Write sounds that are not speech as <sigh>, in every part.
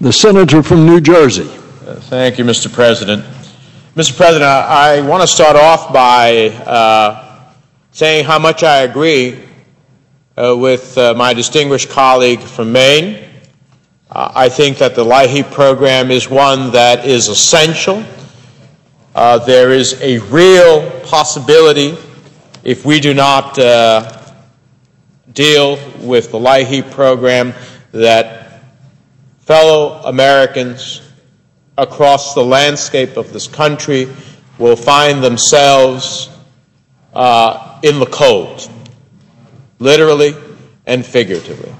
The senator from New Jersey. Thank you, Mr. President. Mr. President, I want to start off by uh, saying how much I agree uh, with uh, my distinguished colleague from Maine. Uh, I think that the LIHEAP program is one that is essential. Uh, there is a real possibility, if we do not uh, deal with the LIHEAP program, that fellow Americans across the landscape of this country will find themselves uh, in the cold, literally and figuratively.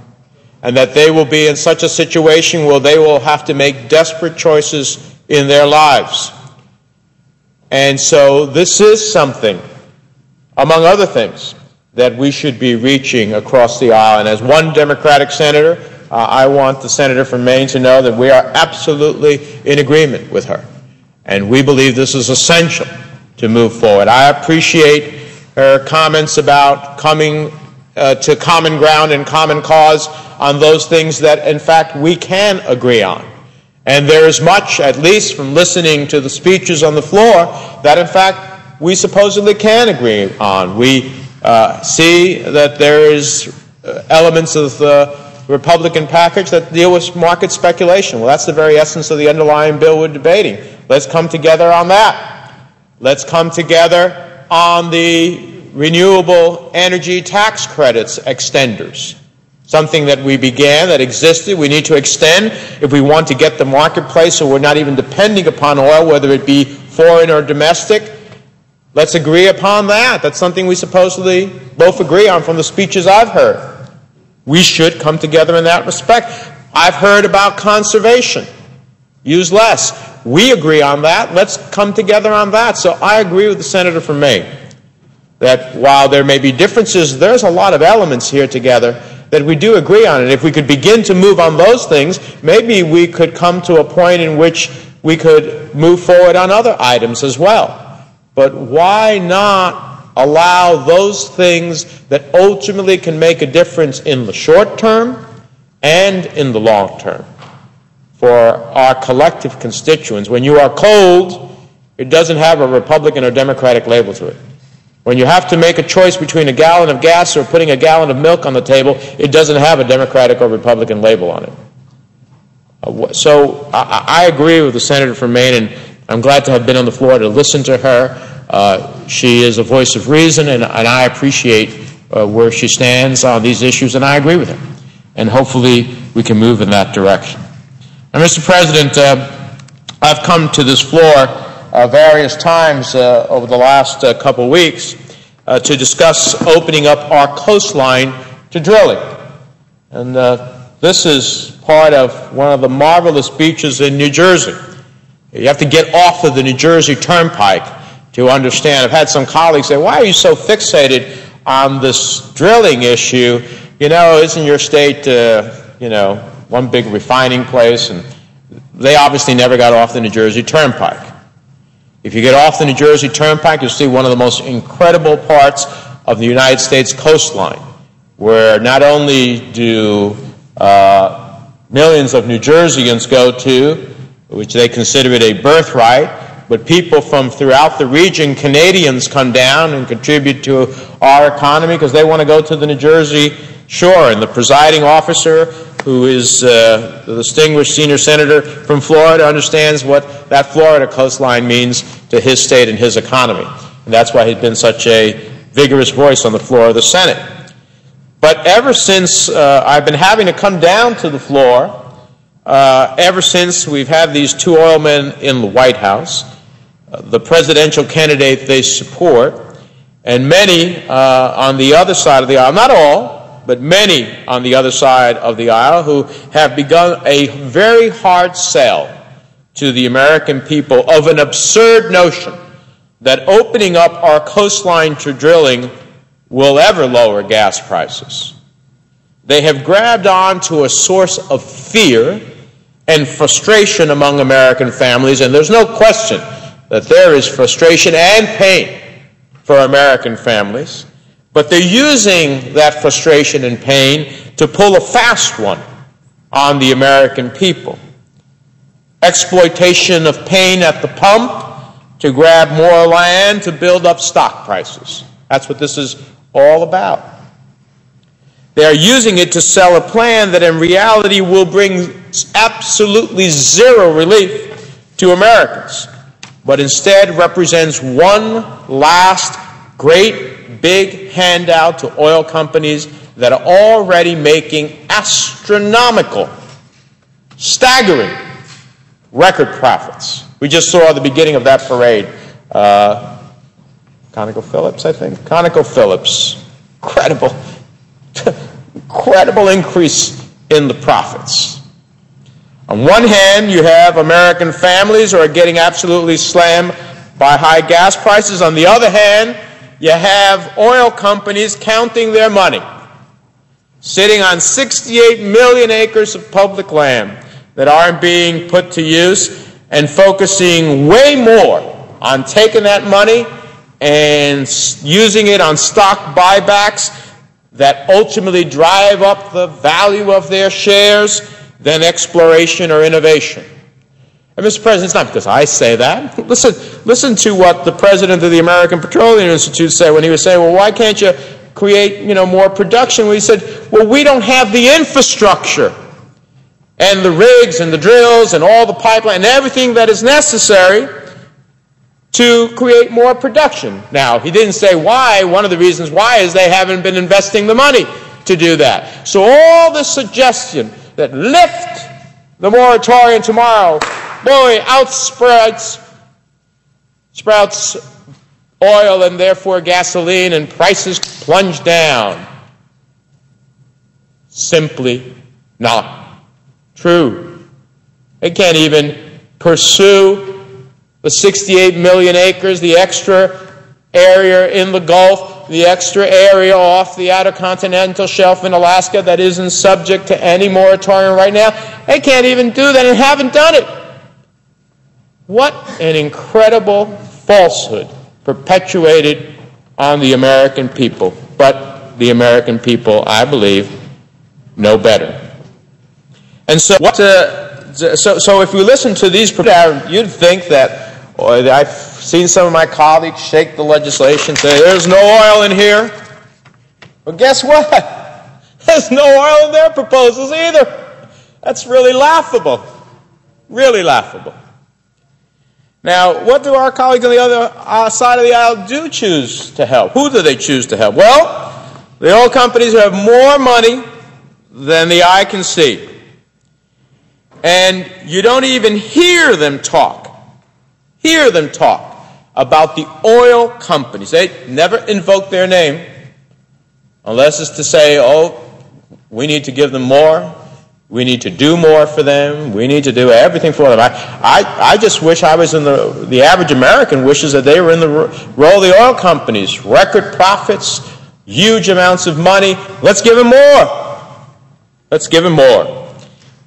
And that they will be in such a situation where they will have to make desperate choices in their lives. And so this is something, among other things, that we should be reaching across the aisle. And as one Democratic senator, uh, I want the senator from Maine to know that we are absolutely in agreement with her. And we believe this is essential to move forward. I appreciate her comments about coming uh, to common ground and common cause on those things that, in fact, we can agree on. And there is much, at least from listening to the speeches on the floor, that, in fact, we supposedly can agree on. We uh, see that there is uh, elements of the Republican package that deal with market speculation. Well, that's the very essence of the underlying bill we're debating. Let's come together on that. Let's come together on the renewable energy tax credits extenders. Something that we began, that existed, we need to extend if we want to get the marketplace so we're not even depending upon oil, whether it be foreign or domestic. Let's agree upon that. That's something we supposedly both agree on from the speeches I've heard. We should come together in that respect. I've heard about conservation. Use less. We agree on that. Let's come together on that. So I agree with the senator from Maine that while there may be differences, there's a lot of elements here together that we do agree on. And if we could begin to move on those things, maybe we could come to a point in which we could move forward on other items as well. But why not allow those things that ultimately can make a difference in the short term and in the long term for our collective constituents? When you are cold, it doesn't have a Republican or Democratic label to it. When you have to make a choice between a gallon of gas or putting a gallon of milk on the table, it doesn't have a Democratic or Republican label on it. Uh, so I, I agree with the senator from Maine, and I'm glad to have been on the floor to listen to her. Uh, she is a voice of reason, and, and I appreciate uh, where she stands on these issues, and I agree with her. And hopefully we can move in that direction. Now, Mr. President, uh, I've come to this floor uh, various times uh, over the last uh, couple weeks to discuss opening up our coastline to drilling. And this is part of one of the marvelous beaches in New Jersey. You have to get off of the New Jersey Turnpike to understand. I've had some colleagues say, Why are you so fixated on this drilling issue? You know, isn't your state, uh, you know, one big refining place? And they obviously never got off the New Jersey Turnpike. If you get off the New Jersey Turnpike, you'll see one of the most incredible parts of the United States coastline, where not only do uh, millions of New Jerseyans go to, which they consider it a birthright. But people from throughout the region, Canadians, come down and contribute to our economy because they want to go to the New Jersey shore. And the presiding officer, who is uh, the distinguished senior senator from Florida, understands what that Florida coastline means to his state and his economy. And that's why he's been such a vigorous voice on the floor of the Senate. But ever since uh, I've been having to come down to the floor uh, ever since we've had these two oil men in the White House, uh, the presidential candidate they support, and many uh, on the other side of the aisle, not all, but many on the other side of the aisle who have begun a very hard sell to the American people of an absurd notion that opening up our coastline to drilling will ever lower gas prices. They have grabbed on to a source of fear and frustration among American families, and there's no question that there is frustration and pain for American families. But they're using that frustration and pain to pull a fast one on the American people. exploitation of pain at the pump to grab more land to build up stock prices. That's what this is all about. They are using it to sell a plan that in reality will bring absolutely zero relief to Americans, but instead represents one last great big handout to oil companies that are already making astronomical, staggering record profits. We just saw the beginning of that parade. Uh, ConocoPhillips, I think. ConocoPhillips. Incredible, incredible increase in the profits. On one hand, you have American families who are getting absolutely slammed by high gas prices. On the other hand, you have oil companies counting their money, sitting on 68 million acres of public land that aren't being put to use and focusing way more on taking that money and using it on stock buybacks that ultimately drive up the value of their shares than exploration or innovation. And Mr. President, it's not because I say that. Listen, listen to what the president of the American Petroleum Institute said when he was saying, well, why can't you create, you know, more production? Well, he said, well, we don't have the infrastructure and the rigs and the drills and all the pipeline and everything that is necessary to create more production. Now, he didn't say why. One of the reasons why is they haven't been investing the money to do that. So all the suggestion that lift the moratorium tomorrow, boy, outsprouts sprouts oil and therefore gasoline and prices plunge down. Simply not true. They can't even pursue the 68 million acres, the extra area in the Gulf, the extra area off the outer continental shelf in Alaska that isn't subject to any moratorium right now. They can't even do that and haven't done it. What an incredible falsehood perpetuated on the American people. But the American people, I believe, know better. And so, what, uh, so, so if we listen to these, you'd think that I've seen some of my colleagues shake the legislation, say, there's no oil in here. Well, guess what? <laughs> There's no oil in their proposals either. That's really laughable. Really laughable. Now, what do our colleagues on the other uh, side of the aisle do choose to help? Who do they choose to help? Well, the oil companies who have more money than the eye can see and you don't even hear them talk. Hear them talk about the oil companies. They never invoke their name unless it's to say, oh, we need to give them more. We need to do more for them. We need to do everything for them. I, I, I just wish I was in the, the average American wishes that they were in the role of the oil companies. Record profits, huge amounts of money. Let's give them more. Let's give them more.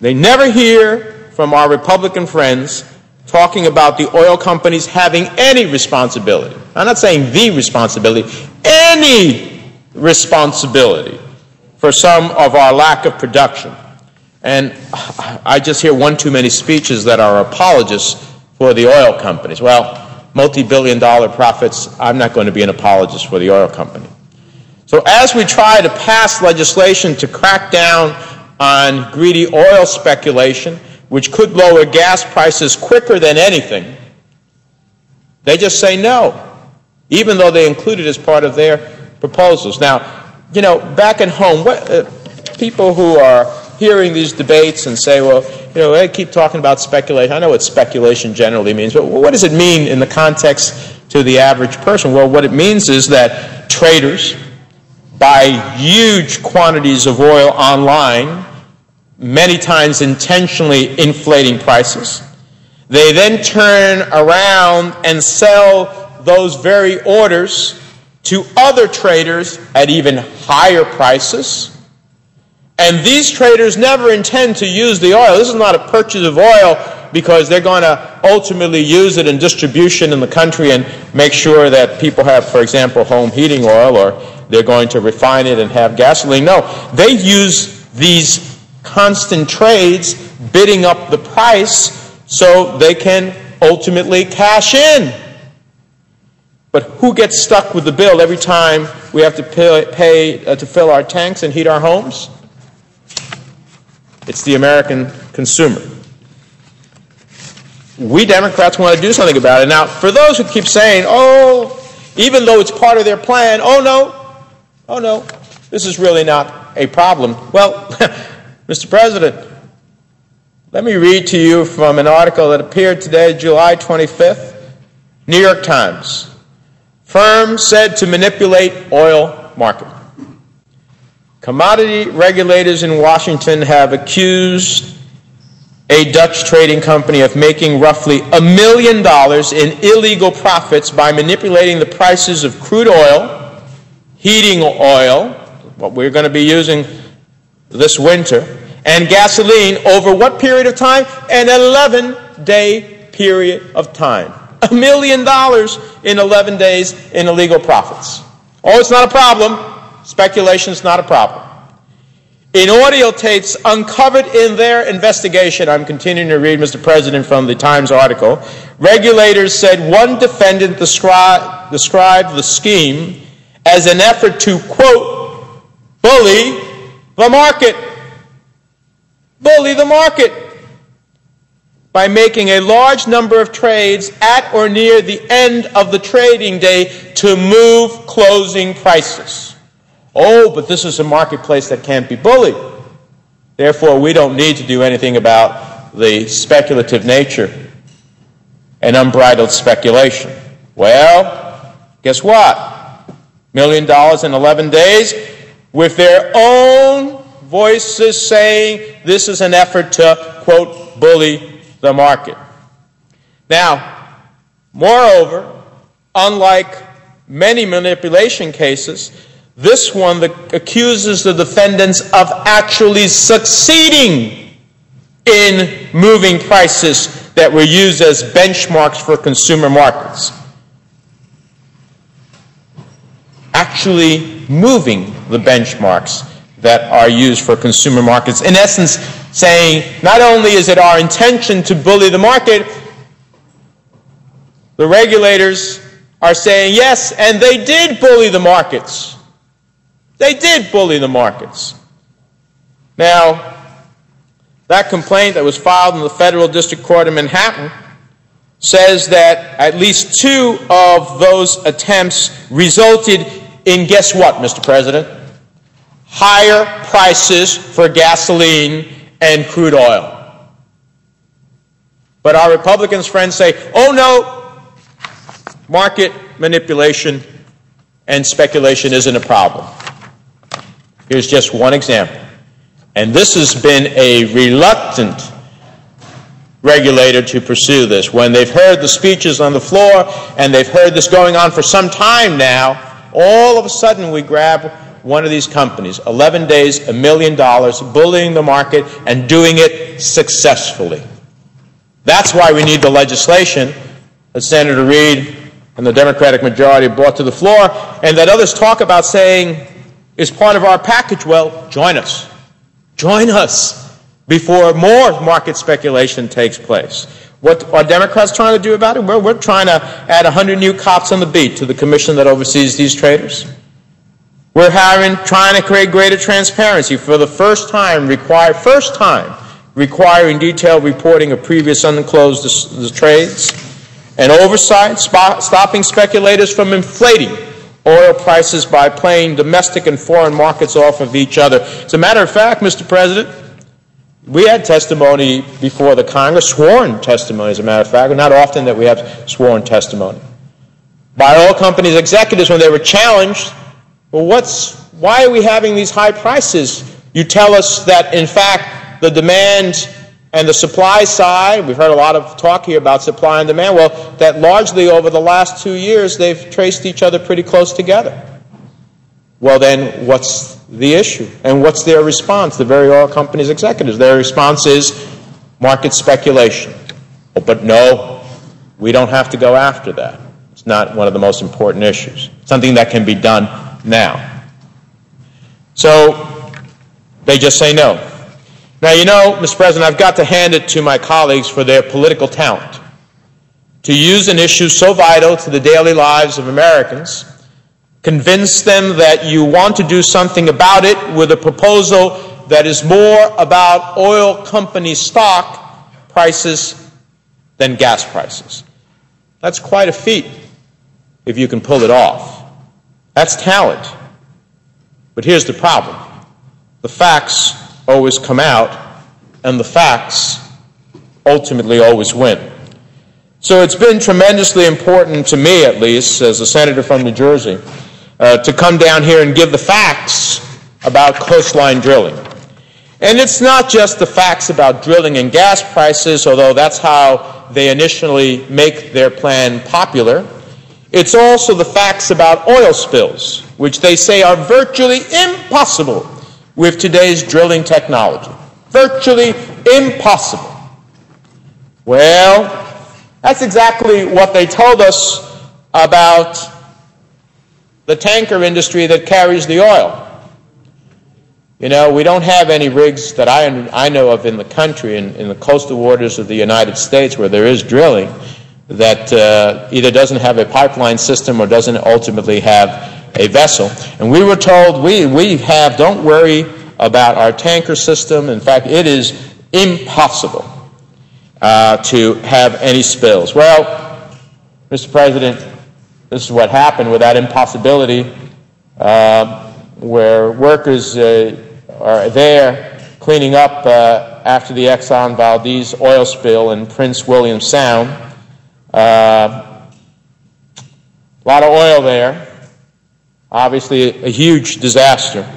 They never hear from our Republican friends talking about the oil companies having any responsibility. I'm not saying the responsibility, any responsibility for some of our lack of production. And I just hear one too many speeches that are apologists for the oil companies. Well, multi billion dollar profits, I'm not going to be an apologist for the oil company. So, as we try to pass legislation to crack down on greedy oil speculation, which could lower gas prices quicker than anything, they just say no, even though they include it as part of their proposals. Now, you know, back at home, what, uh, people who are hearing these debates and say, well, you know, they keep talking about speculation. I know what speculation generally means, but what does it mean in the context to the average person? Well, what it means is that traders, buy huge quantities of oil online, many times intentionally inflating prices. They then turn around and sell those very orders to other traders at even higher prices. And these traders never intend to use the oil. This is not a purchase of oil because they're going to ultimately use it in distribution in the country and make sure that people have, for example, home heating oil or they're going to refine it and have gasoline. No, they use these constant trades bidding up the price so they can ultimately cash in. But who gets stuck with the bill every time we have to pay, pay uh, to fill our tanks and heat our homes? It's the American consumer. We Democrats want to do something about it. Now, for those who keep saying, oh, even though it's part of their plan, oh no, oh no, this is really not a problem. Well, <laughs> Mr. President, let me read to you from an article that appeared today, July 25th, New York Times. Firm said to manipulate oil market. Commodity regulators in Washington have accused a Dutch trading company of making roughly a million dollars in illegal profits by manipulating the prices of crude oil, heating oil, what we're going to be using this winter, and gasoline over what period of time? An 11 day period of time. A million dollars in 11 days in illegal profits. Oh, it's not a problem. Speculation is not a problem. In audio tapes uncovered in their investigation, I'm continuing to read, Mr. President, from the Times article, regulators said one defendant descri- described the scheme as an effort to, quote, bully the market bully the market by making a large number of trades at or near the end of the trading day to move closing prices. Oh, but this is a marketplace that can't be bullied. Therefore, we don't need to do anything about the speculative nature and unbridled speculation. Well, guess what? Million dollars in 11 days with their own voices saying this is an effort to, quote, bully the market. Now, moreover, unlike many manipulation cases, this one accuses the defendants of actually succeeding in moving prices that were used as benchmarks for consumer markets. Actually moving the benchmarks that are used for consumer markets. In essence, saying not only is it our intention to bully the market, the regulators are saying yes, and they did bully the markets. They did bully the markets. Now, that complaint that was filed in the Federal District Court in Manhattan says that at least two of those attempts resulted in guess what, Mr. President? Higher prices for gasoline and crude oil. But our Republicans friends say, oh no, market manipulation and speculation isn't a problem. Here's just one example. And this has been a reluctant regulator to pursue this. When they've heard the speeches on the floor and they've heard this going on for some time now, all of a sudden we grab one of these companies, 11 days, a million dollars, bullying the market and doing it successfully. That's why we need the legislation that Senator Reid and the Democratic majority brought to the floor, and that others talk about saying is part of our package. Well, join us. Join us before more market speculation takes place. What are Democrats trying to do about it? Well, we're trying to add 100 new cops on the beat to the commission that oversees these traders. We're having, trying to create greater transparency for the first time, require, first time, requiring detailed reporting of previous unclosed trades and oversight, stopping speculators from inflating oil prices by playing domestic and foreign markets off of each other. As a matter of fact, Mr. President, we had testimony before the Congress, sworn testimony, as a matter of fact, not often that we have sworn testimony, by oil companies' executives when they were challenged well, what's, why are we having these high prices? You tell us that, in fact, the demand and the supply side, we've heard a lot of talk here about supply and demand, well, that largely over the last two years they've traced each other pretty close together. Well, then, what's the issue? And what's their response, the very oil companies' executives? Their response is market speculation. Oh, but no, we don't have to go after that. It's not one of the most important issues. Something that can be done now. So they just say no. Now, you know, Mr. President, I've got to hand it to my colleagues for their political talent to use an issue so vital to the daily lives of Americans, convince them that you want to do something about it with a proposal that is more about oil company stock prices than gas prices. That's quite a feat if you can pull it off. That's talent. But here's the problem the facts always come out, and the facts ultimately always win. So it's been tremendously important to me, at least, as a senator from New Jersey, uh, to come down here and give the facts about coastline drilling. And it's not just the facts about drilling and gas prices, although that's how they initially make their plan popular. It's also the facts about oil spills, which they say are virtually impossible with today's drilling technology. Virtually impossible. Well, that's exactly what they told us about the tanker industry that carries the oil. You know, we don't have any rigs that I, I know of in the country, in, in the coastal waters of the United States, where there is drilling, that uh, either doesn't have a pipeline system or doesn't ultimately have a vessel. And we were told, we, we have, don't worry about our tanker system. In fact, it is impossible uh, to have any spills. Well, Mr. President, this is what happened with that impossibility uh, where workers uh, are there cleaning up uh, after the Exxon Valdez oil spill in Prince William Sound. Uh, a lot of oil there. Obviously, a huge disaster.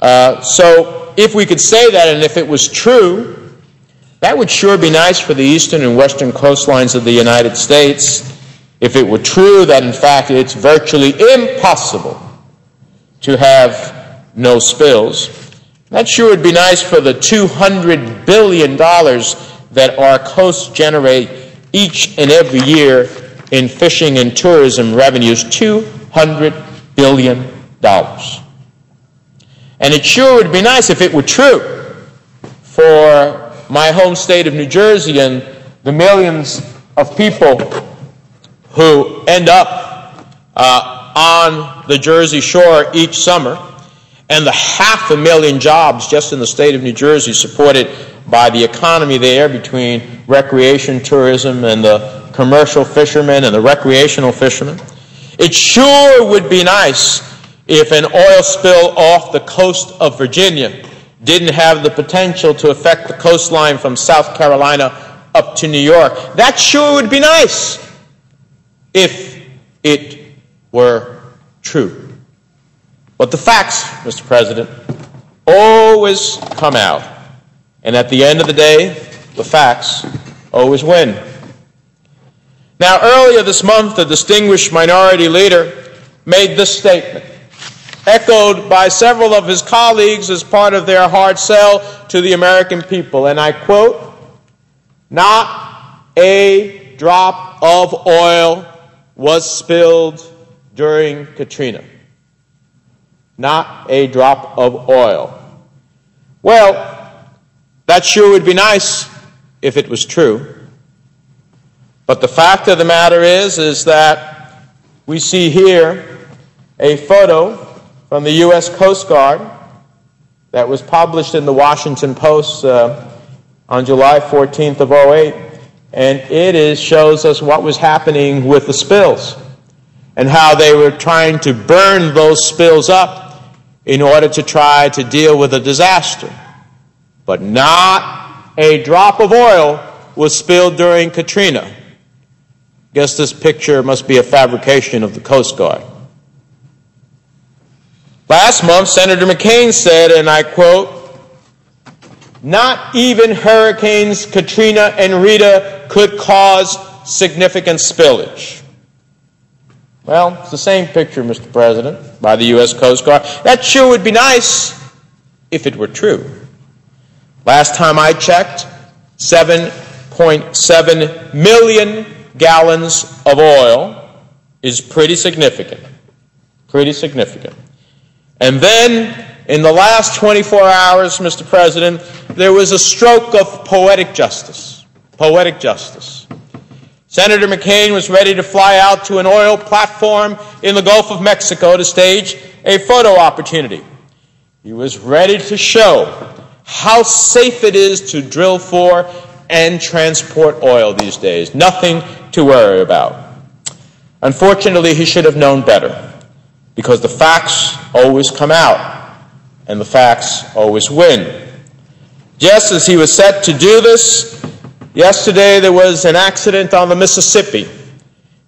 Uh, so, if we could say that, and if it was true, that would sure be nice for the eastern and western coastlines of the United States if it were true that, in fact, it's virtually impossible to have no spills. That sure would be nice for the $200 billion that our coasts generate each and every year in fishing and tourism revenues $200 billion. And it sure would be nice if it were true for my home state of New Jersey and the millions of people who end up uh, on the Jersey shore each summer, and the half a million jobs just in the state of New Jersey supported by the economy there between recreation tourism and the commercial fishermen and the recreational fishermen. It sure would be nice if an oil spill off the coast of Virginia didn't have the potential to affect the coastline from South Carolina up to New York. That sure would be nice if it were true. But the facts, Mr. President, always come out. And at the end of the day, the facts always win. Now, earlier this month, a distinguished minority leader made this statement echoed by several of his colleagues as part of their hard sell to the American people. And I quote, not a drop of oil was spilled during Katrina. Not a drop of oil. Well, that sure would be nice if it was true. But the fact of the matter is, is that we see here a photo from the U.S. Coast Guard that was published in the Washington Post uh, on July 14th of 08. And it is, shows us what was happening with the spills and how they were trying to burn those spills up in order to try to deal with a disaster. But not a drop of oil was spilled during Katrina. Guess this picture must be a fabrication of the Coast Guard. Last month, Senator McCain said, and I quote, not even hurricanes Katrina and Rita could cause significant spillage. Well, it's the same picture, Mr. President, by the U.S. Coast Guard. That sure would be nice if it were true. Last time I checked, 7.7 million gallons of oil is pretty significant. Pretty significant. And then in the last 24 hours, Mr. President, there was a stroke of poetic justice. Poetic justice. Senator McCain was ready to fly out to an oil platform in the Gulf of Mexico to stage a photo opportunity. He was ready to show how safe it is to drill for and transport oil these days. Nothing to worry about. Unfortunately, he should have known better because the facts always come out and the facts always win. Just as he was set to do this, Yesterday there was an accident on the Mississippi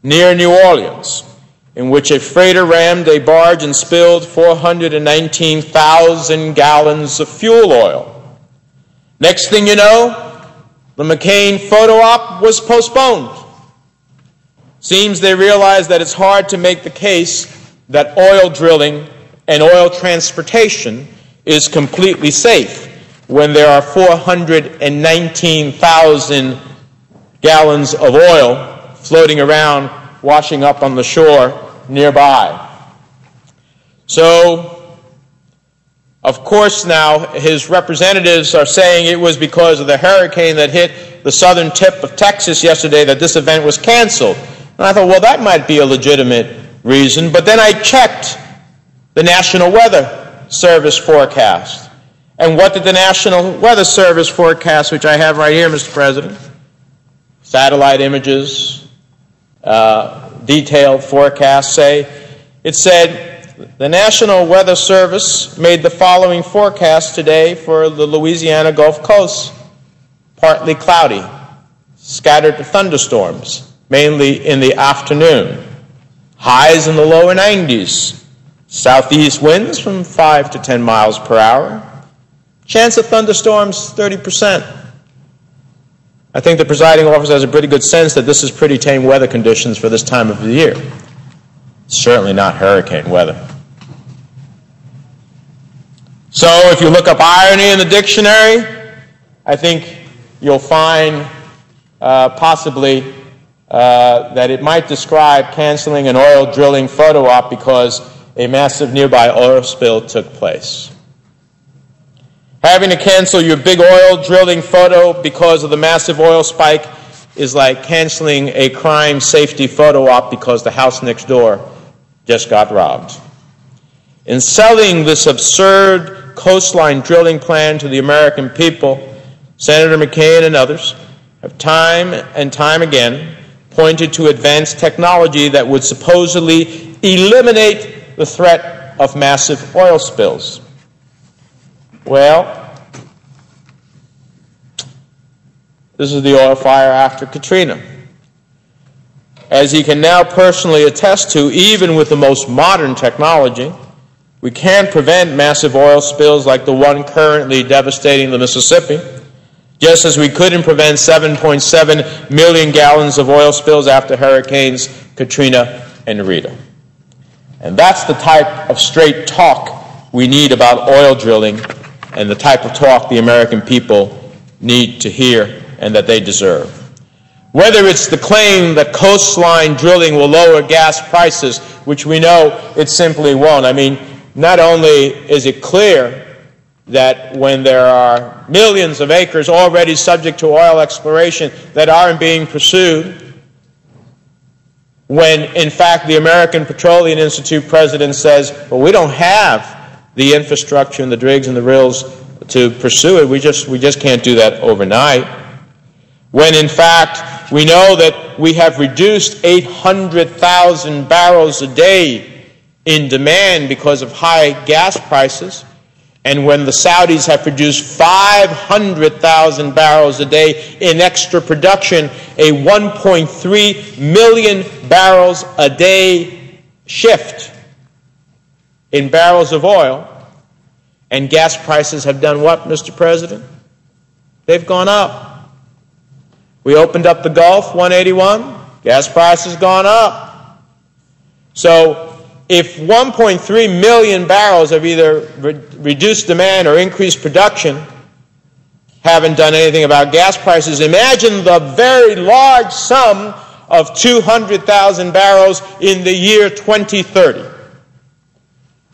near New Orleans in which a freighter rammed a barge and spilled 419,000 gallons of fuel oil. Next thing you know, the McCain photo op was postponed. Seems they realized that it's hard to make the case that oil drilling and oil transportation is completely safe when there are 419,000 gallons of oil floating around, washing up on the shore nearby. So, of course, now his representatives are saying it was because of the hurricane that hit the southern tip of Texas yesterday that this event was canceled. And I thought, well, that might be a legitimate reason. But then I checked the National Weather Service forecast. And what did the National Weather Service forecast, which I have right here, Mr. President? Satellite images, uh, detailed forecast say. It said the National Weather Service made the following forecast today for the Louisiana Gulf Coast partly cloudy, scattered thunderstorms, mainly in the afternoon. Highs in the lower 90s. Southeast winds from 5 to 10 miles per hour. Chance of thunderstorms, 30%. I think the presiding officer has a pretty good sense that this is pretty tame weather conditions for this time of the year. Certainly not hurricane weather. So if you look up irony in the dictionary, I think you'll find uh, possibly uh, that it might describe canceling an oil drilling photo op because a massive nearby oil spill took place. Having to cancel your big oil drilling photo because of the massive oil spike is like canceling a crime safety photo op because the house next door just got robbed. In selling this absurd coastline drilling plan to the American people, Senator McCain and others have time and time again pointed to advanced technology that would supposedly eliminate the threat of massive oil spills. Well, this is the oil fire after Katrina. As he can now personally attest to, even with the most modern technology, we can prevent massive oil spills like the one currently devastating the Mississippi, just as we couldn't prevent 7.7 million gallons of oil spills after hurricanes Katrina and Rita. And that's the type of straight talk we need about oil drilling and the type of talk the American people need to hear and that they deserve. Whether it's the claim that coastline drilling will lower gas prices, which we know it simply won't. I mean, not only is it clear that when there are millions of acres already subject to oil exploration that aren't being pursued, when in fact the American Petroleum Institute president says, well, we don't have the infrastructure and the drigs and the rills to pursue it. We just, we just can't do that overnight. When in fact, we know that we have reduced 800,000 barrels a day in demand because of high gas prices. And when the Saudis have produced 500,000 barrels a day in extra production, a 1.3 million barrels a day shift in barrels of oil, and gas prices have done what, Mr. President? They've gone up. We opened up the Gulf, 181, gas prices gone up. So if 1.3 million barrels of either re- reduced demand or increased production haven't done anything about gas prices, imagine the very large sum of 200,000 barrels in the year 2030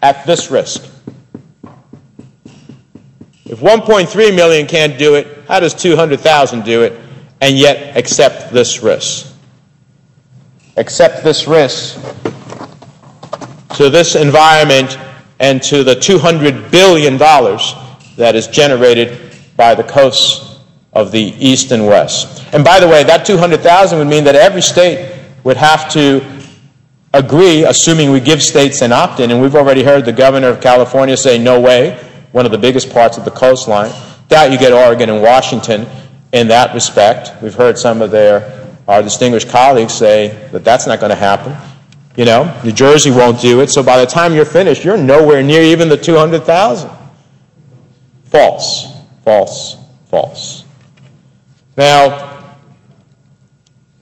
at this risk. If 1.3 million can't do it, how does 200,000 do it and yet accept this risk? Accept this risk to this environment and to the $200 billion that is generated by the coasts of the East and West. And by the way, that 200,000 would mean that every state would have to agree, assuming we give states an opt in, and we've already heard the governor of California say, no way, one of the biggest parts of the coastline. Doubt you get Oregon and Washington in that respect. We've heard some of their our distinguished colleagues say that that's not going to happen. You know, New Jersey won't do it. So by the time you're finished, you're nowhere near even the 200,000. False, false, false. Now,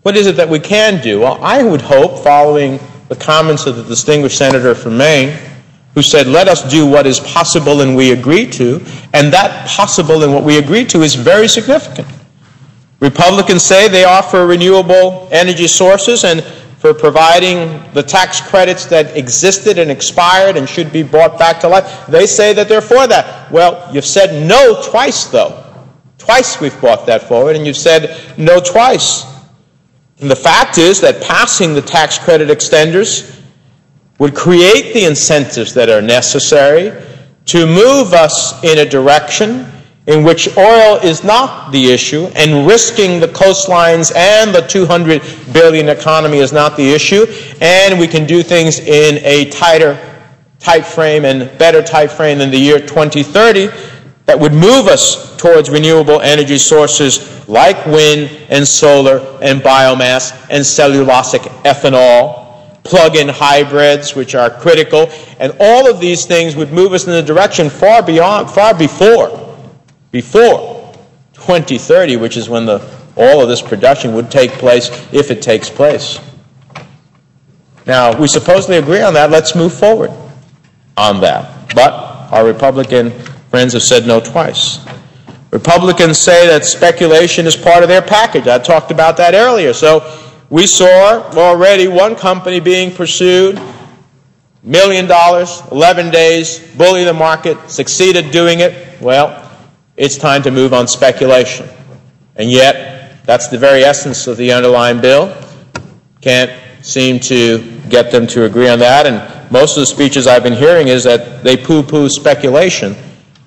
what is it that we can do? Well, I would hope, following the comments of the distinguished senator from Maine, who said, Let us do what is possible and we agree to, and that possible and what we agree to is very significant. Republicans say they offer renewable energy sources and for providing the tax credits that existed and expired and should be brought back to life. They say that they're for that. Well, you've said no twice, though. Twice we've brought that forward, and you've said no twice. And the fact is that passing the tax credit extenders would create the incentives that are necessary to move us in a direction in which oil is not the issue and risking the coastlines and the 200 billion economy is not the issue. And we can do things in a tighter time frame and better time frame than the year 2030 that would move us towards renewable energy sources like wind and solar and biomass and cellulosic ethanol plug-in hybrids which are critical and all of these things would move us in a direction far beyond far before before 2030, which is when the, all of this production would take place if it takes place. Now, we supposedly agree on that. Let's move forward on that. But our Republican friends have said no twice. Republicans say that speculation is part of their package. I talked about that earlier. So we saw already one company being pursued, million dollars, 11 days, bully the market, succeeded doing it. Well, it's time to move on speculation. And yet, that's the very essence of the underlying bill. Can't seem to get them to agree on that. And most of the speeches I've been hearing is that they poo poo speculation.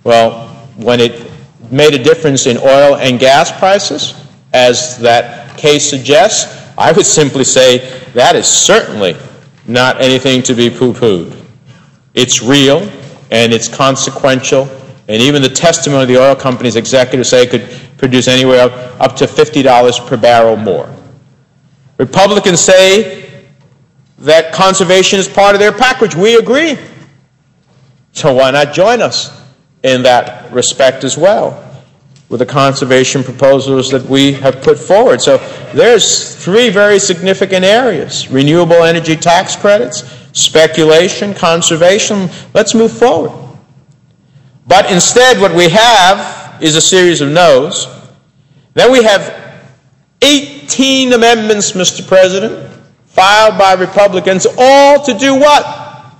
Well, when it made a difference in oil and gas prices, as that case suggests, I would <laughs> simply say that is certainly not anything to be poo pooed. It's real and it's consequential and even the testimony of the oil company's executives say it could produce anywhere up to $50 per barrel more. Republicans say that conservation is part of their package. We agree. So why not join us in that respect as well with the conservation proposals that we have put forward? So there's three very significant areas renewable energy tax credits, speculation, conservation. Let's move forward. But instead, what we have is a series of no's. Then we have 18 amendments, Mr. President, filed by Republicans, all to do what?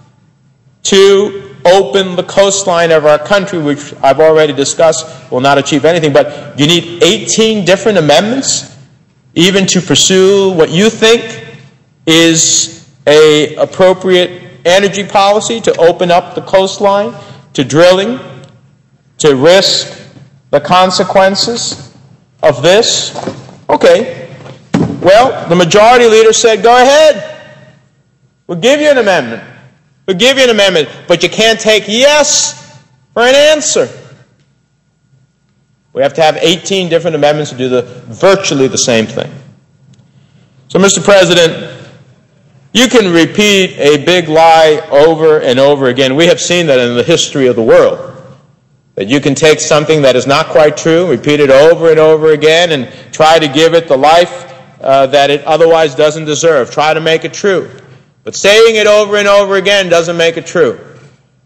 To open the coastline of our country, which I've already discussed will not achieve anything. But you need 18 different amendments even to pursue what you think is a appropriate energy policy to open up the coastline to drilling to risk the consequences of this? Okay. Well, the majority leader said, go ahead. We'll give you an amendment. We'll give you an amendment, but you can't take yes for an answer. We have to have 18 different amendments to do the virtually the same thing. So, Mr. President, you can repeat a big lie over and over again. We have seen that in the history of the world. That you can take something that is not quite true, repeat it over and over again, and try to give it the life uh, that it otherwise doesn't deserve. Try to make it true. But saying it over and over again doesn't make it true.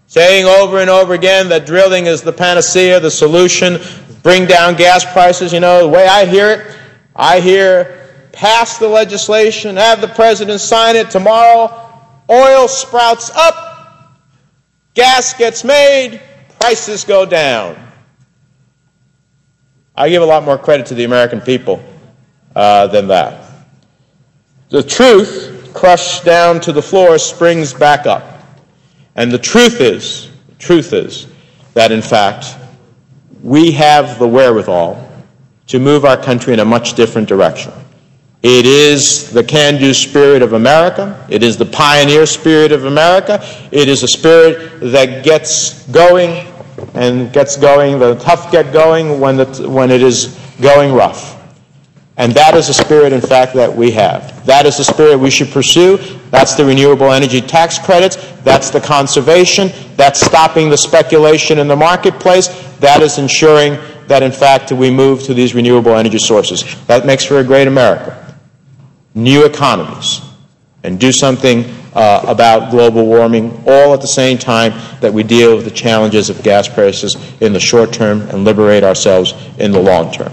Saying over and over again that drilling is the panacea, the solution, bring down gas prices, you know, the way I hear it, I hear pass the legislation, have the president sign it tomorrow, oil sprouts up, gas gets made, prices go down. I give a lot more credit to the American people uh, than that. The truth, crushed down to the floor, springs back up. And the truth is, the truth is that in fact, we have the wherewithal to move our country in a much different direction. It is the can do spirit of America. It is the pioneer spirit of America. It is a spirit that gets going and gets going, the tough get going when, the, when it is going rough. And that is the spirit, in fact, that we have. That is the spirit we should pursue. That's the renewable energy tax credits. That's the conservation. That's stopping the speculation in the marketplace. That is ensuring that, in fact, we move to these renewable energy sources. That makes for a great America. New economies. And do something uh, about global warming, all at the same time that we deal with the challenges of gas prices in the short term and liberate ourselves in the long term.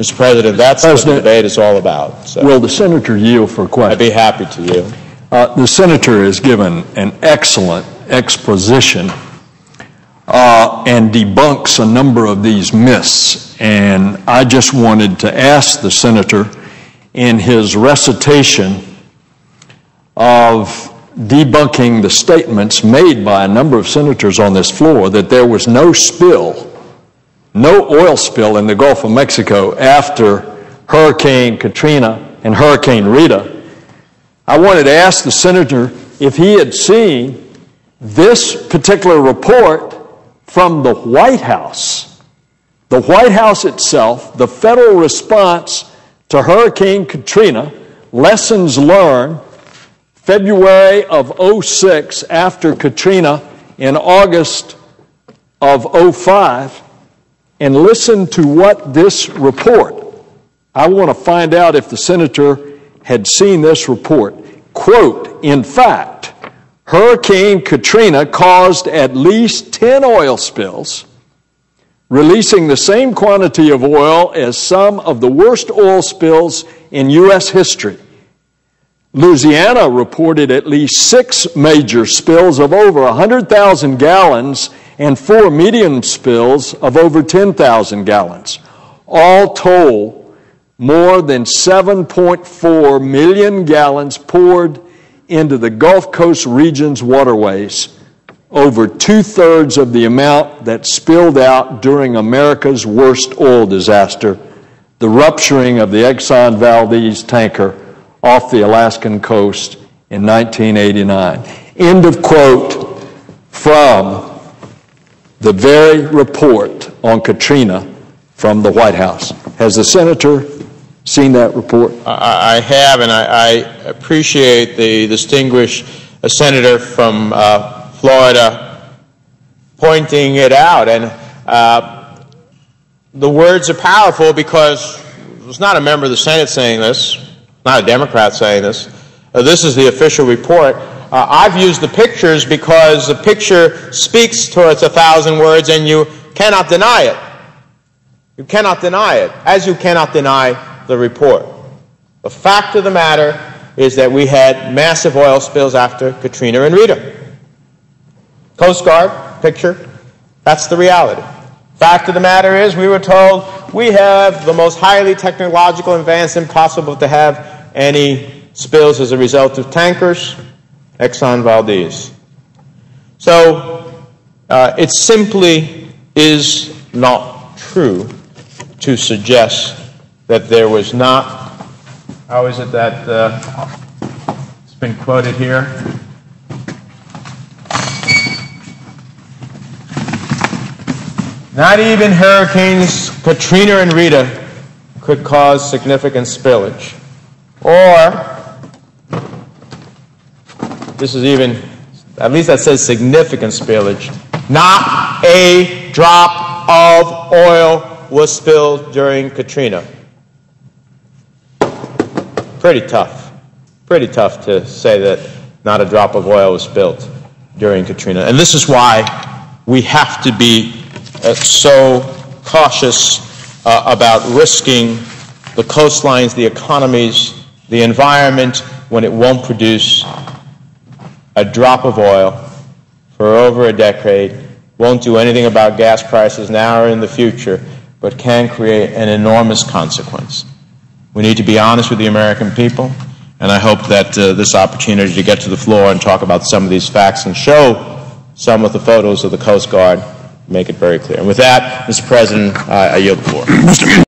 Mr. President, that's what the debate is all about. So will the senator yield for a question? I'd be happy to yield. Uh, the senator has given an excellent exposition uh, and debunks a number of these myths. And I just wanted to ask the senator in his recitation of debunking the statements made by a number of senators on this floor that there was no spill no oil spill in the Gulf of Mexico after Hurricane Katrina and Hurricane Rita. I wanted to ask the senator if he had seen this particular report from the White House. The White House itself, the federal response to Hurricane Katrina, lessons learned, February of 06 after Katrina in August of 05 and listen to what this report. I want to find out if the senator had seen this report. Quote, in fact, Hurricane Katrina caused at least 10 oil spills, releasing the same quantity of oil as some of the worst oil spills in U.S. history. Louisiana reported at least six major spills of over 100,000 gallons and four medium spills of over 10,000 gallons. All told, more than 7.4 million gallons poured into the Gulf Coast region's waterways, over two thirds of the amount that spilled out during America's worst oil disaster, the rupturing of the Exxon Valdez tanker off the Alaskan coast in 1989. End of quote from the very report on Katrina from the White House. Has the senator seen that report? I, have, and I, I, appreciate the distinguished uh, senator from uh, Florida pointing it out. And uh, the words are powerful because it's not a member of the Senate saying this, not a Democrat saying this. Uh, this is the official report. Uh, I've used the pictures because the picture speaks towards a thousand words and you cannot deny it. You cannot deny it, as you cannot deny the report. The fact of the matter is that we had massive oil spills after Katrina and Rita. Coast Guard, picture, that's the reality. Fact of the matter is, we were told we have the most highly technological advance impossible to have any spills as a result of tankers. Exxon Valdez. So uh, it simply is not true to suggest that there was not, how is it that uh, it's been quoted here? Not even hurricanes Katrina and Rita could cause significant spillage. Or this is even, at least that says significant spillage. Not a drop of oil was spilled during Katrina. Pretty tough. Pretty tough to say that not a drop of oil was spilled during Katrina. And this is why we have to be uh, so cautious uh, about risking the coastlines, the economies, the environment when it won't produce a drop of oil for over a decade, won't do anything about gas prices now or in the future, but can create an enormous consequence. We need to be honest with the American people, and I hope that uh, this opportunity to get to the floor and talk about some of these facts and show some of the photos of the Coast Guard make it very clear. And with that, Mr. President, I I yield the floor.